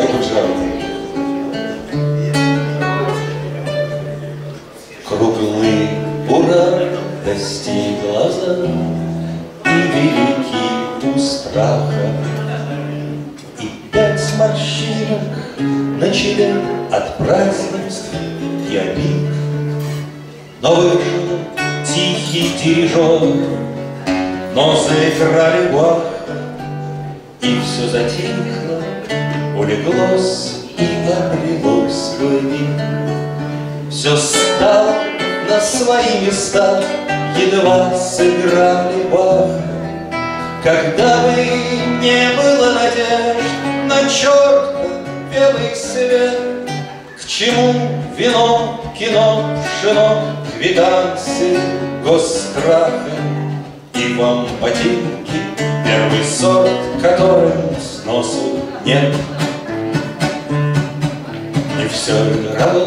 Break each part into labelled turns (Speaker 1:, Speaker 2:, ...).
Speaker 1: Джару. Круглый уран достиг глаза И великий у страха И пять морщинок на челе От празднеств и обид Но вышел тихий дирижер Но заиграли бах И все затихло, улеглось И свой вид Все стало на свои места Едва сыграли бах. Когда бы не было надежд На черт белый свет К чему вино, кино, пшено Квитанции, госстраха И вам ботинки Первый сорт, которым сносу нет все равно,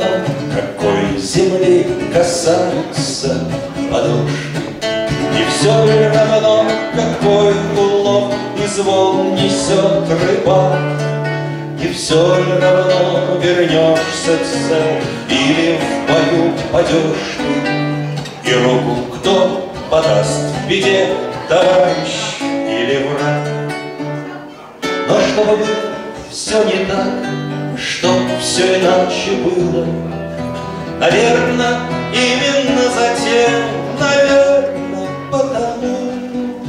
Speaker 1: какой земли касаются подушки. И все равно, какой улов и звон несет рыба. И все равно вернешься цел Или в бою падешь ты И руку кто подаст в беде Товарищ или враг? Но чтобы было все не так Чтоб все иначе было. Наверно, именно затем Наверно, потому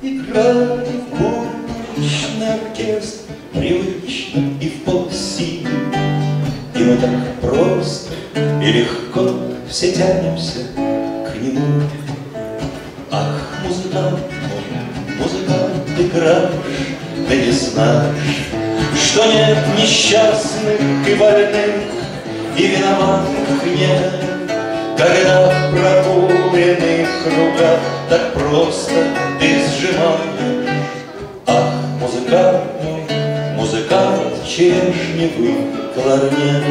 Speaker 1: Играли в будничный оркестр Привычно и в полсилы. И мы так просто и легко Все тянемся к нему. Ах, музыкант мой, музыкант, играешь, да не знаешь, Что нет несчастных и больных, и виноватых нет, Когда в прокуренных кругах так просто ты сжимаешь. Ах, музыкант мой, музыкант черешневый кларнет,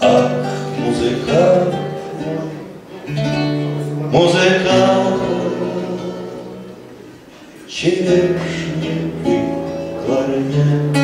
Speaker 1: Ах, музыкант Музыкант, черешневый кларнет.